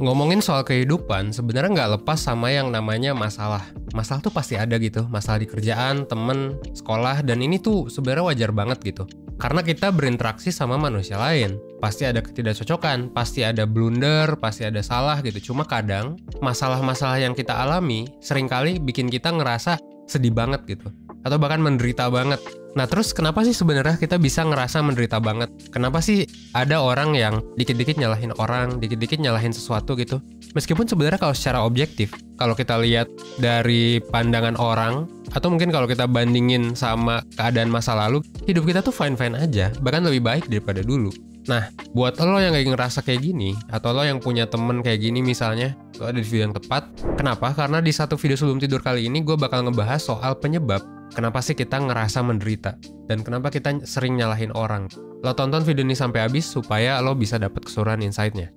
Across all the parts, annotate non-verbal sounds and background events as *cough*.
ngomongin soal kehidupan sebenarnya nggak lepas sama yang namanya masalah. Masalah tuh pasti ada gitu, masalah di kerjaan, temen, sekolah, dan ini tuh sebenarnya wajar banget gitu. Karena kita berinteraksi sama manusia lain. Pasti ada ketidakcocokan, pasti ada blunder, pasti ada salah gitu. Cuma kadang masalah-masalah yang kita alami sering kali bikin kita ngerasa sedih banget gitu. Atau bahkan menderita banget. Nah terus kenapa sih sebenarnya kita bisa ngerasa menderita banget? Kenapa sih ada orang yang dikit-dikit nyalahin orang, dikit-dikit nyalahin sesuatu gitu? Meskipun sebenarnya kalau secara objektif, kalau kita lihat dari pandangan orang, atau mungkin kalau kita bandingin sama keadaan masa lalu, hidup kita tuh fine-fine aja, bahkan lebih baik daripada dulu. Nah, buat lo yang kayak ngerasa kayak gini, atau lo yang punya temen kayak gini misalnya, lo ada di video yang tepat. Kenapa? Karena di satu video sebelum tidur kali ini gue bakal ngebahas soal penyebab Kenapa sih kita ngerasa menderita? Dan kenapa kita sering nyalahin orang? Lo tonton video ini sampai habis supaya lo bisa dapet keseluruhan insight-nya.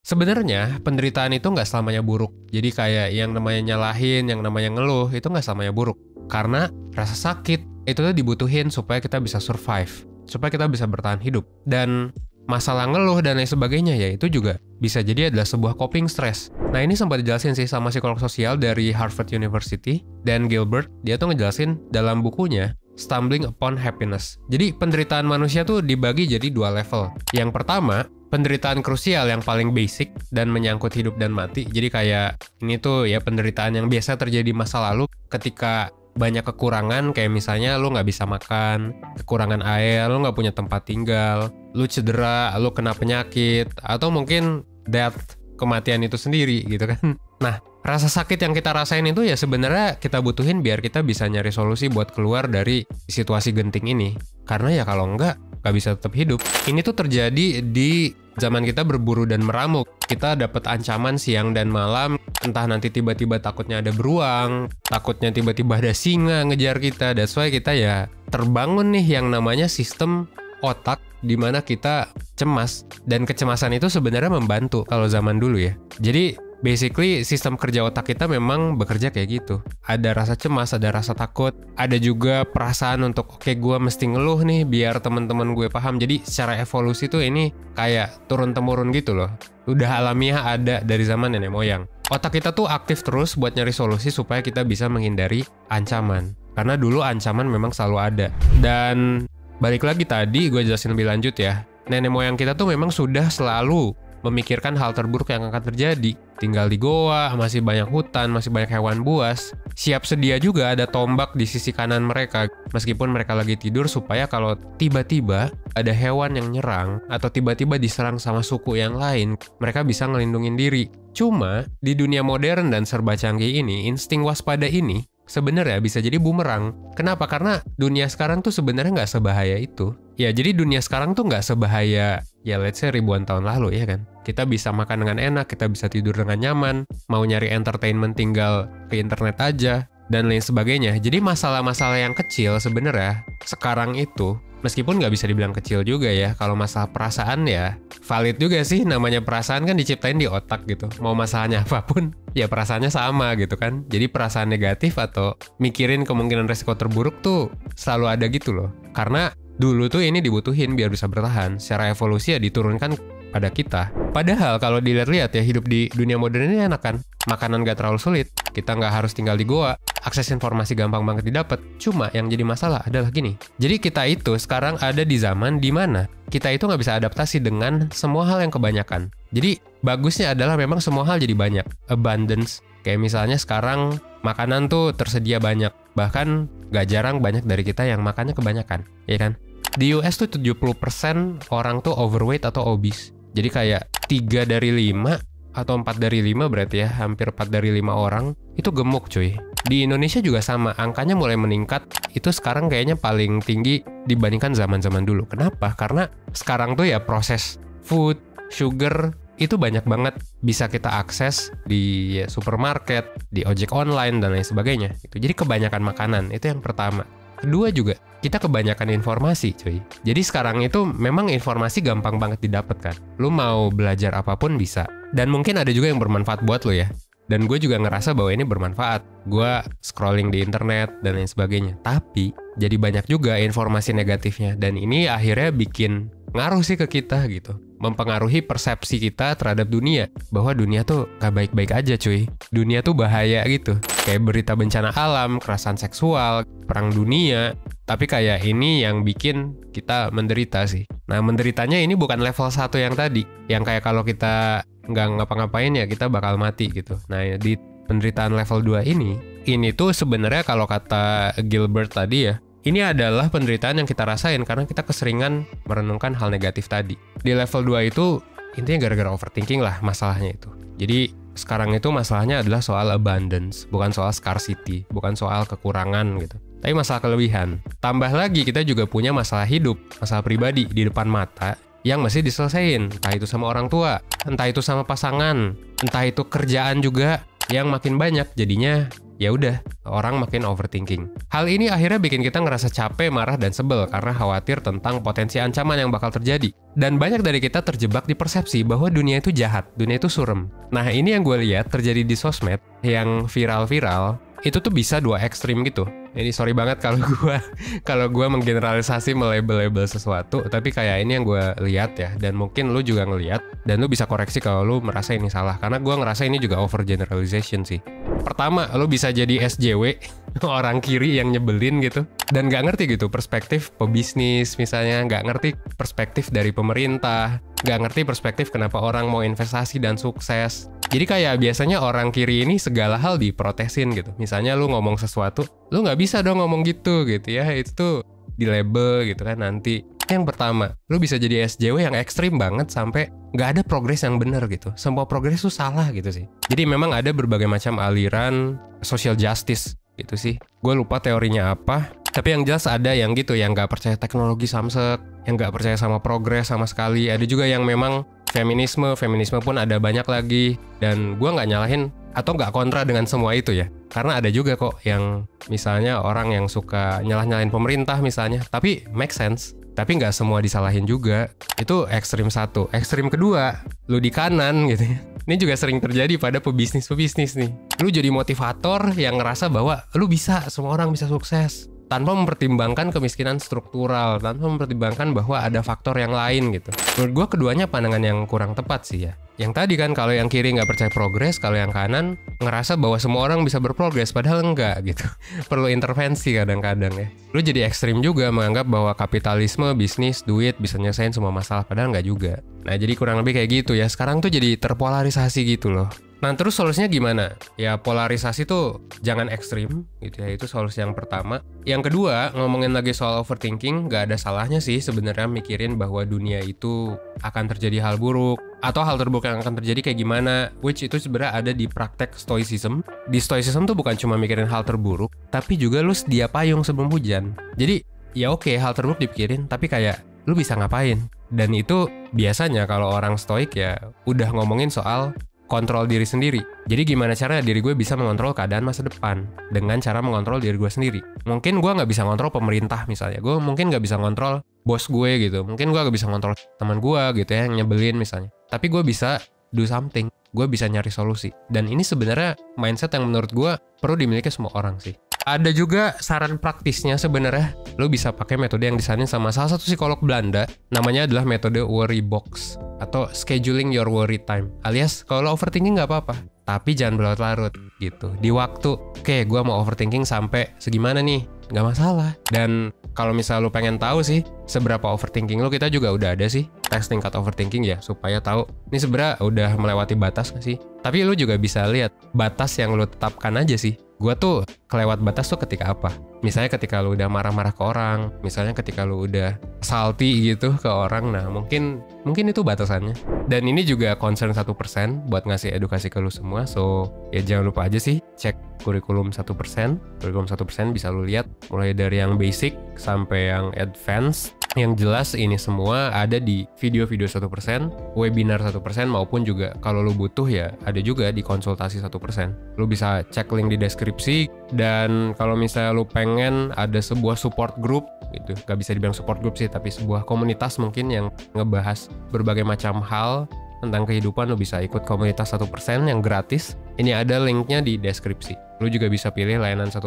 Sebenarnya penderitaan itu nggak selamanya buruk. Jadi kayak yang namanya nyalahin, yang namanya ngeluh itu nggak selamanya buruk. Karena rasa sakit itu tuh dibutuhin supaya kita bisa survive, supaya kita bisa bertahan hidup. Dan masalah ngeluh dan lain sebagainya ya itu juga bisa jadi adalah sebuah coping stress. Nah ini sempat dijelasin sih sama psikolog sosial dari Harvard University dan Gilbert dia tuh ngejelasin dalam bukunya Stumbling Upon Happiness. Jadi penderitaan manusia tuh dibagi jadi dua level. Yang pertama penderitaan krusial yang paling basic dan menyangkut hidup dan mati. Jadi kayak ini tuh ya penderitaan yang biasa terjadi masa lalu ketika banyak kekurangan kayak misalnya lu nggak bisa makan, kekurangan air, lu nggak punya tempat tinggal, lu cedera, lu kena penyakit, atau mungkin death kematian itu sendiri gitu kan. *laughs* Nah, rasa sakit yang kita rasain itu ya sebenarnya kita butuhin biar kita bisa nyari solusi buat keluar dari situasi genting ini. Karena ya kalau enggak, nggak bisa tetap hidup. Ini tuh terjadi di zaman kita berburu dan meramuk. Kita dapat ancaman siang dan malam, entah nanti tiba-tiba takutnya ada beruang, takutnya tiba-tiba ada singa ngejar kita. That's why kita ya terbangun nih yang namanya sistem otak di mana kita cemas dan kecemasan itu sebenarnya membantu kalau zaman dulu ya. Jadi basically sistem kerja otak kita memang bekerja kayak gitu. Ada rasa cemas, ada rasa takut, ada juga perasaan untuk oke okay, gue mesti ngeluh nih biar teman-teman gue paham. Jadi secara evolusi tuh ini kayak turun temurun gitu loh. Udah alamiah ada dari zaman nenek moyang. Otak kita tuh aktif terus buat nyari solusi supaya kita bisa menghindari ancaman. Karena dulu ancaman memang selalu ada. Dan balik lagi tadi gue jelasin lebih lanjut ya. Nenek moyang kita tuh memang sudah selalu memikirkan hal terburuk yang akan terjadi. Tinggal di goa, masih banyak hutan, masih banyak hewan buas. Siap sedia juga ada tombak di sisi kanan mereka, meskipun mereka lagi tidur supaya kalau tiba-tiba ada hewan yang nyerang atau tiba-tiba diserang sama suku yang lain, mereka bisa ngelindungin diri. Cuma, di dunia modern dan serba canggih ini, insting waspada ini sebenarnya bisa jadi bumerang. Kenapa? Karena dunia sekarang tuh sebenarnya nggak sebahaya itu. Ya, jadi dunia sekarang tuh nggak sebahaya ya let's say ribuan tahun lalu ya kan. Kita bisa makan dengan enak, kita bisa tidur dengan nyaman, mau nyari entertainment tinggal ke internet aja, dan lain sebagainya. Jadi masalah-masalah yang kecil sebenarnya sekarang itu meskipun nggak bisa dibilang kecil juga ya kalau masalah perasaan ya valid juga sih namanya perasaan kan diciptain di otak gitu mau masalahnya apa pun ya perasaannya sama gitu kan jadi perasaan negatif atau mikirin kemungkinan resiko terburuk tuh selalu ada gitu loh karena dulu tuh ini dibutuhin biar bisa bertahan secara evolusi ya diturunkan pada kita. Padahal kalau dilihat-lihat ya hidup di dunia modern ini enak kan. Makanan gak terlalu sulit, kita nggak harus tinggal di goa, akses informasi gampang banget didapat. Cuma yang jadi masalah adalah gini. Jadi kita itu sekarang ada di zaman di mana kita itu nggak bisa adaptasi dengan semua hal yang kebanyakan. Jadi bagusnya adalah memang semua hal jadi banyak. Abundance. Kayak misalnya sekarang makanan tuh tersedia banyak. Bahkan gak jarang banyak dari kita yang makannya kebanyakan. Ya kan? Di US tuh 70% orang tuh overweight atau obese. Jadi kayak 3 dari 5 atau 4 dari 5 berarti ya, hampir 4 dari 5 orang itu gemuk cuy. Di Indonesia juga sama, angkanya mulai meningkat. Itu sekarang kayaknya paling tinggi dibandingkan zaman-zaman dulu. Kenapa? Karena sekarang tuh ya proses food, sugar, itu banyak banget bisa kita akses di supermarket, di ojek online dan lain sebagainya. Jadi kebanyakan makanan itu yang pertama. Kedua juga, kita kebanyakan informasi cuy. Jadi sekarang itu memang informasi gampang banget didapat kan. Lu mau belajar apa pun bisa. Dan mungkin ada juga yang bermanfaat buat lo ya. dan gue juga ngerasa bahwa ini bermanfaat. Gue scrolling di internet dan lain sebagainya. Tapi jadi banyak juga informasi negatifnya dan ini akhirnya bikin ngaruh sih ke kita gitu. Mempengaruhi persepsi kita terhadap dunia bahwa dunia tuh gak baik-baik aja cuy. Dunia tuh bahaya gitu. Kayak berita bencana alam, kekerasan seksual, perang dunia. Tapi kayak ini yang bikin kita menderita sih. Nah menderitanya ini bukan level 1 yang tadi. Yang kayak kalau kita nggak ngapa-ngapain ya kita bakal mati gitu. Nah di penderitaan level 2 ini, ini tuh sebenarnya kalau kata Gilbert tadi ya, ini adalah penderitaan yang kita rasain karena kita keseringan merenungkan hal negatif tadi. Di level 2 itu intinya gara-gara overthinking lah masalahnya itu. Jadi sekarang itu masalahnya adalah soal abundance, bukan soal scarcity, bukan soal kekurangan gitu. Tapi masalah kelebihan. Tambah lagi kita juga punya masalah hidup, masalah pribadi di depan mata yang mesti diselesaikan. Entah itu sama orang tua, entah itu sama pasangan, entah itu kerjaan juga yang makin banyak jadinya ya udah orang makin overthinking. Hal ini akhirnya bikin kita ngerasa capek, marah dan sebel karena khawatir tentang potensi ancaman yang bakal terjadi. Dan banyak dari kita terjebak di persepsi bahwa dunia itu jahat, dunia itu surem. Nah ini yang gue lihat terjadi di sosmed yang viral-viral itu tuh bisa dua ekstrim gitu ini sorry banget kalau *laughs* gue kalau gue menggeneralisasi melabel-label sesuatu tapi kayak ini yang gue lihat ya dan mungkin lu juga ngelihat dan lu bisa koreksi kalau lu merasa ini salah karena gue ngerasa ini juga over generalization sih. Pertama lu bisa jadi SJW *laughs* orang kiri yang nyebelin gitu dan gak ngerti gitu perspektif pebisnis misalnya gak ngerti perspektif dari pemerintah gak ngerti perspektif kenapa orang mau investasi dan sukses jadi kayak biasanya orang kiri ini segala hal diprotesin gitu. Misalnya lu ngomong sesuatu lu nggak bisa dong ngomong gitu gitu ya. Itu tuh di label gitu kan nanti. Yang pertama lu bisa jadi SJW yang ekstrim banget sampai nggak ada progres yang bener gitu. Semua progres tuh salah gitu sih. Jadi memang ada berbagai macam aliran social justice gitu sih. Gue lupa teorinya apa tapi yang jelas ada yang gitu yang nggak percaya teknologi samsek yang nggak percaya sama progres sama sekali. Ada juga yang memang feminisme feminisme pun ada banyak lagi. Dan gue nggak nyalahin atau nggak kontra dengan semua itu ya. Karena ada juga kok yang misalnya orang yang suka nyalah-nyalahin pemerintah misalnya. Tapi make sense. Tapi nggak semua disalahin juga. Itu ekstrim satu. Ekstrim kedua lu di kanan gitu ya. Ini juga sering terjadi pada pebisnis-pebisnis nih. Lu jadi motivator yang ngerasa bahwa lu bisa semua orang bisa sukses tanpa mempertimbangkan kemiskinan struktural, tanpa mempertimbangkan bahwa ada faktor yang lain gitu. Menurut gue keduanya pandangan yang kurang tepat sih ya. Yang tadi kan kalau yang kiri nggak percaya progres, kalau yang kanan ngerasa bahwa semua orang bisa berprogres, padahal enggak gitu. *laughs* Perlu intervensi kadang-kadang ya. Lu jadi ekstrim juga menganggap bahwa kapitalisme, bisnis, duit bisa nyelesain semua masalah, padahal nggak juga. Nah jadi kurang lebih kayak gitu ya. Sekarang tuh jadi terpolarisasi gitu loh. Nah terus solusinya gimana? Ya polarisasi tuh jangan ekstrim gitu ya itu solusi yang pertama. Yang kedua ngomongin lagi soal overthinking gak ada salahnya sih sebenarnya mikirin bahwa dunia itu akan terjadi hal buruk atau hal terburuk yang akan terjadi kayak gimana which itu sebenarnya ada di praktek stoicism. Di stoicism tuh bukan cuma mikirin hal terburuk tapi juga lu sedia payung sebelum hujan. Jadi ya oke hal terburuk dipikirin tapi kayak lu bisa ngapain dan itu biasanya kalau orang stoik ya udah ngomongin soal kontrol diri sendiri. Jadi gimana caranya diri gue bisa mengontrol keadaan masa depan dengan cara mengontrol diri gue sendiri. Mungkin gue nggak bisa ngontrol pemerintah misalnya, gue mungkin nggak bisa ngontrol bos gue gitu, mungkin gue nggak bisa ngontrol teman gue gitu ya yang nyebelin misalnya. Tapi gue bisa do something, gue bisa nyari solusi. Dan ini sebenarnya mindset yang menurut gue perlu dimiliki semua orang sih. Ada juga saran praktisnya sebenarnya. Lo bisa pakai metode yang disaranin sama salah satu psikolog Belanda. Namanya adalah metode worry box atau scheduling your worry time. Alias kalau overthinking nggak apa-apa, tapi jangan berlarut-larut gitu. Di waktu, oke gue mau overthinking sampai segimana nih, nggak masalah. Dan kalau misalnya lo pengen tahu sih seberapa overthinking lo, kita juga udah ada sih tes tingkat overthinking ya supaya tahu ini sebenarnya udah melewati batas gak sih. Tapi lo juga bisa lihat batas yang lo tetapkan aja sih gue tuh kelewat batas tuh ketika apa? Misalnya ketika lu udah marah-marah ke orang, misalnya ketika lu udah salty gitu ke orang, nah mungkin mungkin itu batasannya. Dan ini juga concern satu persen buat ngasih edukasi ke lu semua, so ya jangan lupa aja sih cek kurikulum satu persen. Kurikulum satu persen bisa lu lihat mulai dari yang basic sampai yang advance yang jelas ini semua ada di video-video 1%, webinar 1%, maupun juga kalau lo butuh ya ada juga di konsultasi 1%. Lo bisa cek link di deskripsi, dan kalau misalnya lo pengen ada sebuah support group, gitu, gak bisa dibilang support group sih, tapi sebuah komunitas mungkin yang ngebahas berbagai macam hal tentang kehidupan, lo bisa ikut komunitas 1% yang gratis. Ini ada linknya di deskripsi. Lo juga bisa pilih layanan 1%,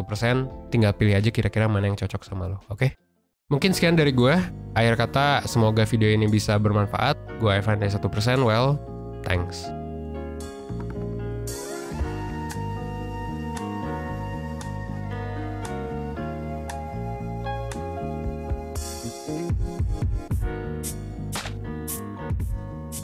tinggal pilih aja kira-kira mana yang cocok sama lo, oke? Okay? Mungkin sekian dari gue. Akhir kata, semoga video ini bisa bermanfaat. Gue Evan dari 1%, well, thanks.